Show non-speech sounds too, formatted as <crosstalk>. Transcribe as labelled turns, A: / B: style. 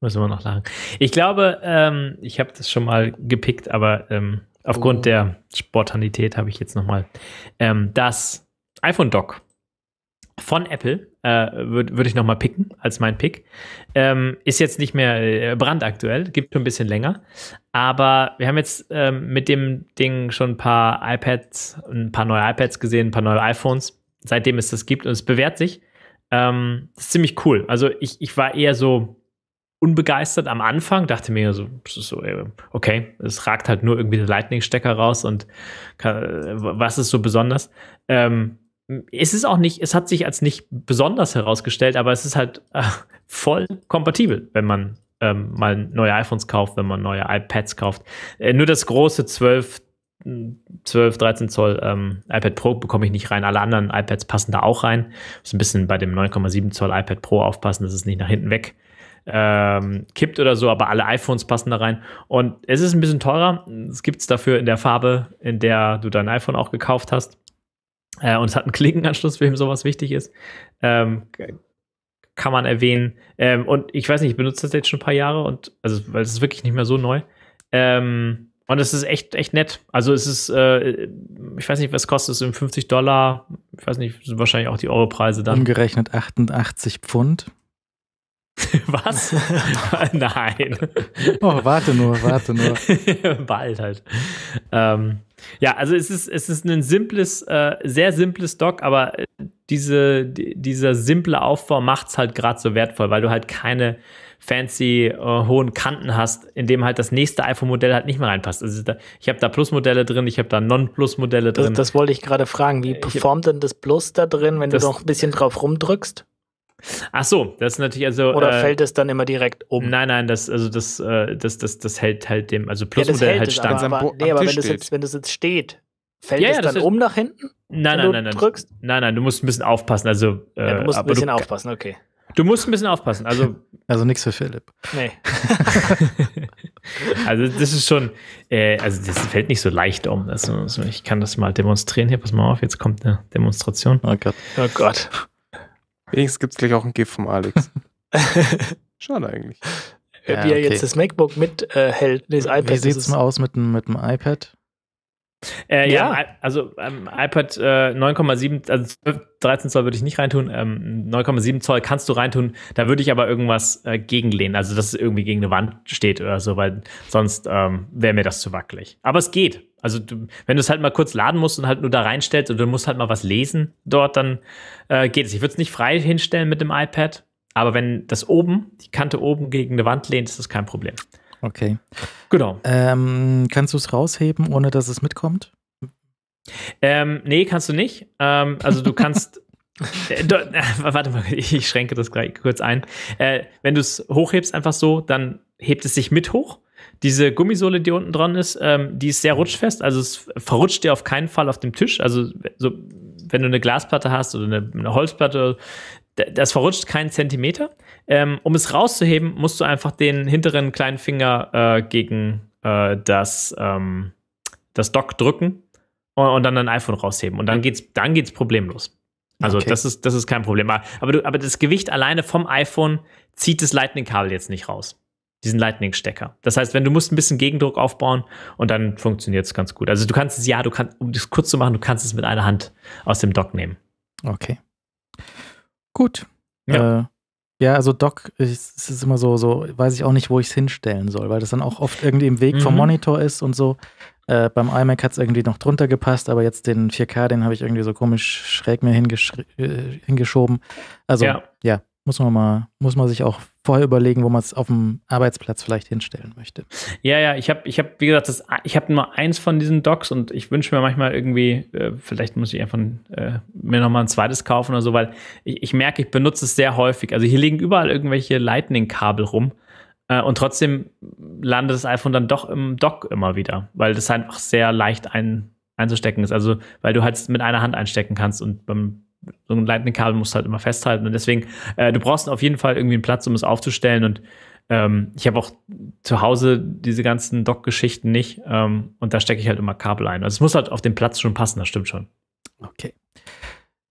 A: muss immer noch lachen. Ich glaube, ähm, ich habe das schon mal gepickt, aber ähm, aufgrund oh. der Spontanität habe ich jetzt noch mal ähm, das iPhone Dock von Apple äh, würde würd ich noch mal picken als mein Pick. Ähm, ist jetzt nicht mehr äh, brandaktuell, gibt schon ein bisschen länger. Aber wir haben jetzt ähm, mit dem Ding schon ein paar iPads, ein paar neue iPads gesehen, ein paar neue iPhones, seitdem es das gibt und es bewährt sich. Ähm, das ist ziemlich cool. Also ich, ich war eher so unbegeistert am Anfang, dachte mir so, so äh, okay, es ragt halt nur irgendwie der Lightning-Stecker raus und kann, was ist so besonders? Ähm, es ist auch nicht, es hat sich als nicht besonders herausgestellt, aber es ist halt äh, voll kompatibel, wenn man ähm, mal neue iPhones kauft, wenn man neue iPads kauft. Äh, nur das große 12, 12, 13 Zoll ähm, iPad Pro bekomme ich nicht rein. Alle anderen iPads passen da auch rein. Muss ein bisschen bei dem 9,7 Zoll iPad Pro aufpassen, dass es nicht nach hinten weg ähm, kippt oder so, aber alle iPhones passen da rein. Und es ist ein bisschen teurer. Es gibt es dafür in der Farbe, in der du dein iPhone auch gekauft hast. Äh, und es hat einen Klinkenanschluss, wem sowas wichtig ist. Ähm, kann man erwähnen. Ähm, und ich weiß nicht, ich benutze das jetzt schon ein paar Jahre und also, weil es ist wirklich nicht mehr so neu. Ähm, und es ist echt, echt nett. Also es ist, äh, ich weiß nicht, was kostet es, 50 Dollar, ich weiß nicht, sind wahrscheinlich auch die Europreise dann.
B: Umgerechnet 88 Pfund.
A: Was? <laughs> Nein.
B: Oh, warte nur, warte nur. <laughs>
A: Bald halt. Ähm, ja, also es ist, es ist ein simples, äh, sehr simples Dock, aber diese, die, dieser simple Aufbau macht es halt gerade so wertvoll, weil du halt keine fancy äh, hohen Kanten hast, in dem halt das nächste iPhone-Modell halt nicht mehr reinpasst. Also da, ich habe da Plus-Modelle drin, ich habe da Non-Plus-Modelle drin.
C: Das, das, wollte ich gerade fragen. Wie performt denn das Plus da drin, wenn das, du noch ein bisschen drauf rumdrückst?
A: Ach so, das ist natürlich also.
C: Oder äh, fällt es dann immer direkt um?
A: Nein, nein, das also das äh, das das das hält halt dem also Plusmodell ja, halt stand.
C: Aber, aber, nee, aber wenn das jetzt wenn das jetzt steht, fällt ja, es ja, dann um nach hinten?
A: Nein, nein, nein, nein. Drückst? Nein, nein, du musst ein bisschen aufpassen. Also
C: äh, ja, du musst ein bisschen aufpassen, okay.
A: Du musst ein bisschen aufpassen. Also, <laughs>
B: also nichts für Philipp.
C: Nee. <laughs>
A: also das ist schon, äh, also das fällt nicht so leicht um. Also, ich kann das mal demonstrieren hier. Pass mal auf, jetzt kommt eine Demonstration.
C: Oh Gott. Oh Gott.
D: Wenigstens gibt es gleich auch ein GIF vom Alex. <laughs> Schade eigentlich.
C: Wie ja, okay. er jetzt das MacBook mithält, äh, das
B: iPad. Wie sieht es mal aus mit, mit dem iPad?
A: Äh, ja. ja. also ähm, iPad äh, 9,7, also 13 Zoll würde ich nicht reintun, ähm, 9,7 Zoll kannst du reintun, da würde ich aber irgendwas äh, gegenlehnen, also dass es irgendwie gegen eine Wand steht oder so, weil sonst ähm, wäre mir das zu wackelig. Aber es geht. Also du, wenn du es halt mal kurz laden musst und halt nur da reinstellst und du musst halt mal was lesen dort, dann äh, geht es. Ich würde es nicht frei hinstellen mit dem iPad, aber wenn das oben, die Kante oben gegen eine Wand lehnt, ist das kein Problem.
B: Okay.
A: Genau.
B: Ähm, kannst du es rausheben, ohne dass es mitkommt?
A: Ähm, nee, kannst du nicht. Ähm, also du kannst. <laughs> äh, äh, warte mal, <laughs> ich schränke das gleich kurz ein. Äh, wenn du es hochhebst, einfach so, dann hebt es sich mit hoch. Diese Gummisohle, die unten dran ist, ähm, die ist sehr rutschfest. Also es verrutscht dir auf keinen Fall auf dem Tisch. Also so, wenn du eine Glasplatte hast oder eine, eine Holzplatte, das verrutscht keinen Zentimeter. Ähm, um es rauszuheben, musst du einfach den hinteren kleinen Finger äh, gegen äh, das, ähm, das Dock drücken und, und, dann dein iPhone rausheben. Und dann geht's, dann geht's problemlos. Also okay. das ist, das ist kein Problem. Aber, du, aber das Gewicht alleine vom iPhone zieht das Lightning-Kabel jetzt nicht raus. Diesen Lightning-Stecker. Das heißt, wenn du musst ein bisschen Gegendruck aufbauen und dann funktioniert es ganz gut. Also du kannst es, ja, du kannst, um das kurz zu machen, du kannst es mit einer Hand aus dem Dock nehmen.
B: Okay. Gut. Ja. Äh, ja, also Dock, es ist immer so, so, weiß ich auch nicht, wo ich es hinstellen soll, weil das dann auch oft irgendwie im Weg mhm. vom Monitor ist und so. Äh, beim iMac hat es irgendwie noch drunter gepasst, aber jetzt den 4K, den habe ich irgendwie so komisch schräg mir äh, hingeschoben. Also ja. ja, muss man mal, muss man sich auch vorher überlegen, wo man es auf dem Arbeitsplatz vielleicht hinstellen möchte.
A: Ja, ja, ich habe, ich habe, wie gesagt, das, ich habe nur eins von diesen Docs und ich wünsche mir manchmal irgendwie, äh, vielleicht muss ich einfach äh, mir nochmal ein zweites kaufen oder so, weil ich, ich merke, ich benutze es sehr häufig. Also hier liegen überall irgendwelche Lightning-Kabel rum. Äh, und trotzdem landet das iPhone dann doch im Dock immer wieder, weil das einfach sehr leicht ein, einzustecken ist. Also, weil du halt mit einer Hand einstecken kannst und beim so ein Lightning-Kabel musst du halt immer festhalten. Und deswegen, äh, du brauchst auf jeden Fall irgendwie einen Platz, um es aufzustellen. Und ähm, ich habe auch zu Hause diese ganzen Dock-Geschichten nicht. Ähm, und da stecke ich halt immer Kabel ein. Also es muss halt auf den Platz schon passen, das stimmt schon.
B: Okay.